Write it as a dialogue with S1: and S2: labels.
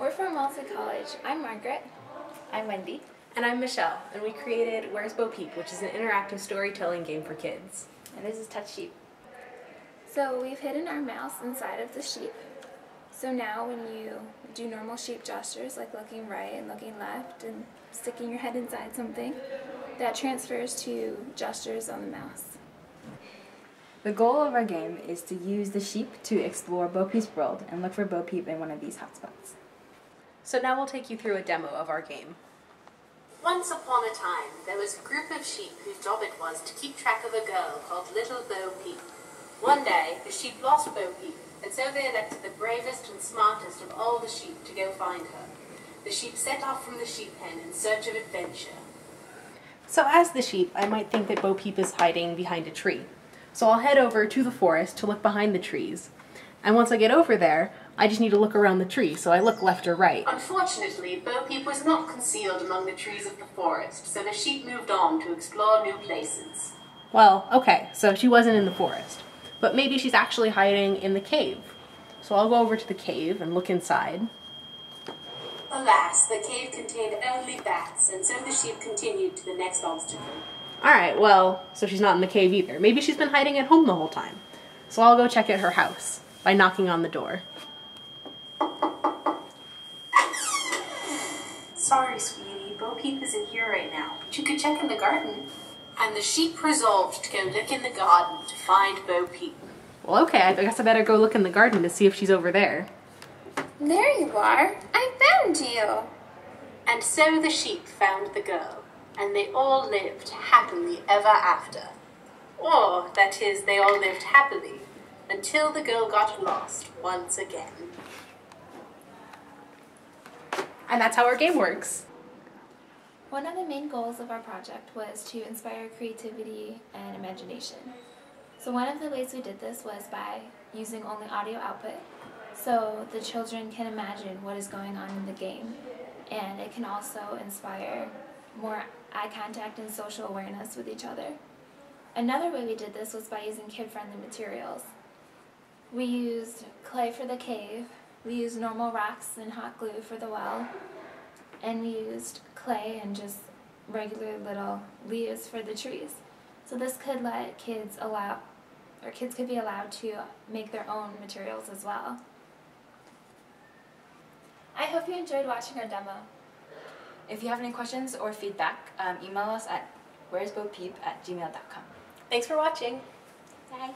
S1: We're from Wellesley College. I'm Margaret.
S2: I'm Wendy.
S3: And I'm Michelle, and we created Where's Bo Peep, which is an interactive storytelling game for kids.
S2: And this is TouchSheep.
S1: So we've hidden our mouse inside of the sheep. So now when you do normal sheep gestures, like looking right and looking left and sticking your head inside something, that transfers to gestures on the mouse.
S2: The goal of our game is to use the sheep to explore Bo Peep's world and look for Bo Peep in one of these hotspots.
S3: So now we'll take you through a demo of our game.
S4: Once upon a time, there was a group of sheep whose job it was to keep track of a girl called Little Bo Peep. One day, the sheep lost Bo Peep, and so they elected the bravest and smartest of all the sheep to go find her. The sheep set off from the sheep pen in search of adventure.
S3: So as the sheep, I might think that Bo Peep is hiding behind a tree. So I'll head over to the forest to look behind the trees. And once I get over there, I just need to look around the tree, so I look left or right.
S4: Unfortunately, Bo Peep was not concealed among the trees of the forest, so the sheep moved on to explore new places.
S3: Well, okay, so she wasn't in the forest. But maybe she's actually hiding in the cave. So I'll go over to the cave and look inside.
S4: Alas, the cave contained only bats, and so the sheep continued to the next obstacle.
S3: Alright, well, so she's not in the cave either. Maybe she's been hiding at home the whole time. So I'll go check at her house by knocking on the door.
S4: Sorry, sweetie, Bo Peep isn't here right now, but you could check in the garden. And the sheep resolved to go look in the garden to find Bo Peep.
S3: Well, okay, I guess I better go look in the garden to see if she's over there.
S1: There you are. I found you.
S4: And so the sheep found the girl, and they all lived happily ever after. Or, that is, they all lived happily until the girl got lost once again.
S3: And that's how our game works.
S1: One of the main goals of our project was to inspire creativity and imagination. So one of the ways we did this was by using only audio output so the children can imagine what is going on in the game and it can also inspire more eye contact and social awareness with each other. Another way we did this was by using kid-friendly materials. We used clay for the cave, we used normal rocks and hot glue for the well, and we used clay and just regular little leaves for the trees. So this could let kids allow, or kids could be allowed to make their own materials as well. I hope you enjoyed watching our demo.
S2: If you have any questions or feedback, um, email us at where'sbopeep at gmail.com.
S3: Thanks for watching.
S1: Bye.